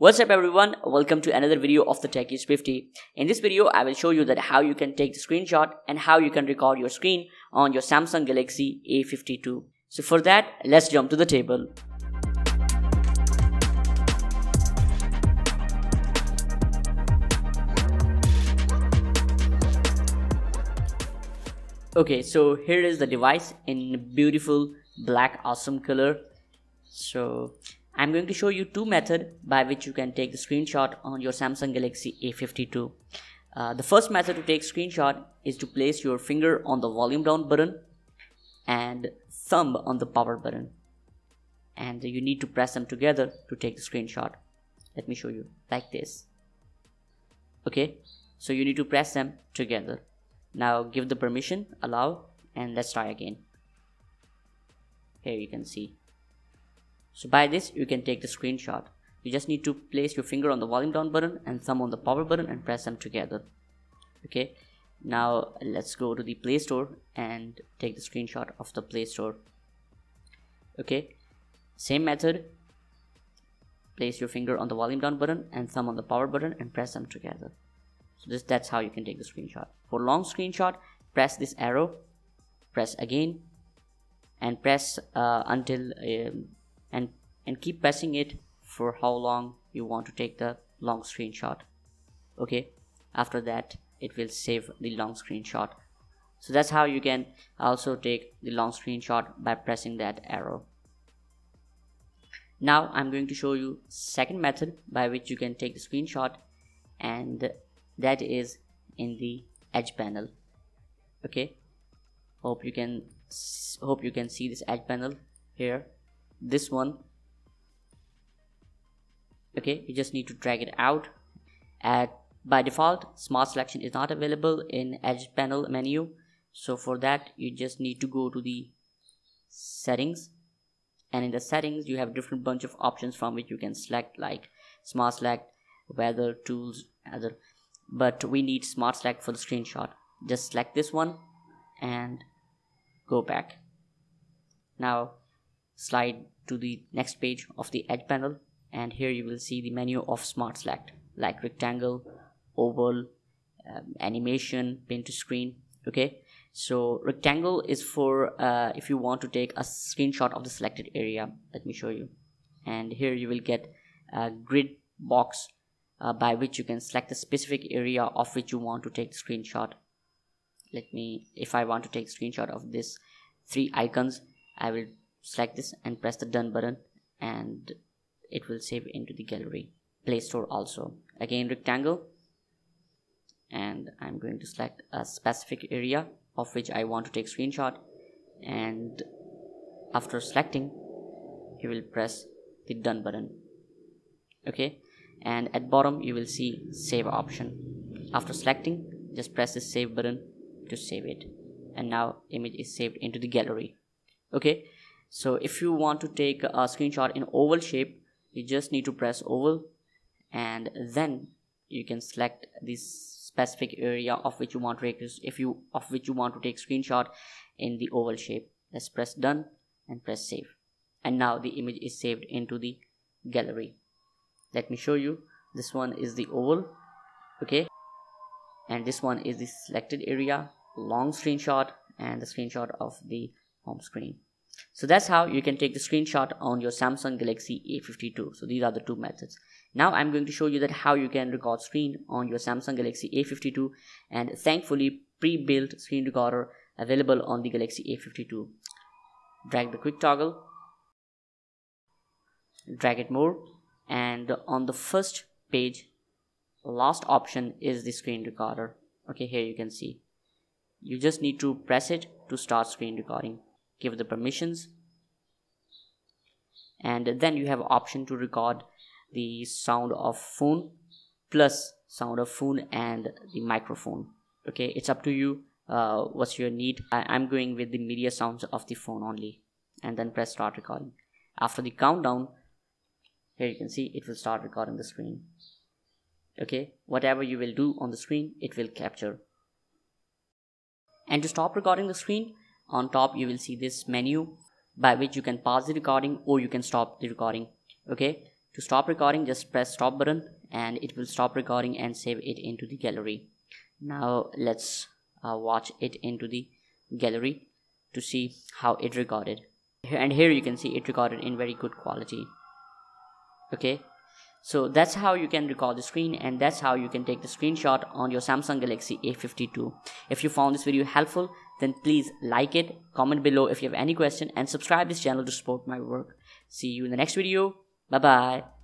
What's up everyone, welcome to another video of the Techie Swifty. In this video, I will show you that how you can take the screenshot and how you can record your screen on your Samsung Galaxy A52. So for that, let's jump to the table. Okay, so here is the device in beautiful black awesome color. So I'm going to show you two methods by which you can take the screenshot on your Samsung Galaxy A52. Uh, the first method to take screenshot is to place your finger on the volume down button and thumb on the power button. And you need to press them together to take the screenshot. Let me show you like this. Okay so you need to press them together. Now give the permission allow and let's try again. Here you can see so by this you can take the screenshot. You just need to place your finger on the volume down button and thumb on the power button and press them together. Okay? Now let's go to the play store and take the screenshot of the play store. Okay? Same method. Place your finger on the volume down button and thumb on the power button and press them together. So this that's how you can take the screenshot. For long screenshot press this arrow. Press again. And press uh, until um, and and keep pressing it for how long you want to take the long screenshot. Okay? After that it will save the long screenshot. So that's how you can also take the long screenshot by pressing that arrow. Now i'm going to show you second method by which you can take the screenshot and that is in the edge panel. Okay? Hope you can hope you can see this edge panel here. This one okay you just need to drag it out. At by default smart selection is not available in edge panel menu. So for that you just need to go to the settings. And in the settings you have different bunch of options from which you can select like smart select weather tools other. But we need smart select for the screenshot. Just select this one and go back. Now slide to the next page of the edge panel and here you will see the menu of smart select like rectangle oval um, animation pin to screen okay? So rectangle is for uh, if you want to take a screenshot of the selected area let me show you. And here you will get a grid box uh, by which you can select the specific area of which you want to take the screenshot. Let me if I want to take screenshot of this three icons I will select this and press the done button and it will save into the gallery play store also. Again rectangle. And I'm going to select a specific area of which I want to take screenshot. And after selecting you will press the done button. Okay? And at bottom you will see save option. After selecting just press the save button to save it. And now image is saved into the gallery. Okay? So if you want to take a screenshot in oval shape you just need to press oval and then you can select this specific area of which you want to take if you of which you want to take screenshot in the oval shape. Let's press done and press save. And now the image is saved into the gallery. Let me show you. This one is the oval okay? And this one is the selected area long screenshot and the screenshot of the home screen so that's how you can take the screenshot on your Samsung Galaxy A52 so these are the two methods. Now I'm going to show you that how you can record screen on your Samsung Galaxy A52 and thankfully pre-built screen recorder available on the Galaxy A52 drag the quick toggle. Drag it more. And on the first page last option is the screen recorder. Okay here you can see. You just need to press it to start screen recording give the permissions. And then you have option to record the sound of phone plus sound of phone and the microphone. Okay it's up to you uh, what's your need. I, am going with the media sounds of the phone only and then press start recording. After the countdown here you can see it will start recording the screen. Okay whatever you will do on the screen it will capture. And to stop recording the screen on top you will see this menu by which you can pause the recording or you can stop the recording okay? To stop recording just press stop button and it will stop recording and save it into the gallery. Now let's uh, watch it into the gallery to see how it recorded. And here you can see it recorded in very good quality okay so that's how you can record the screen and that's how you can take the screenshot on your Samsung Galaxy A52 if you found this video helpful then please like it comment below if you have any question and subscribe this channel to support my work. See you in the next video. Bye bye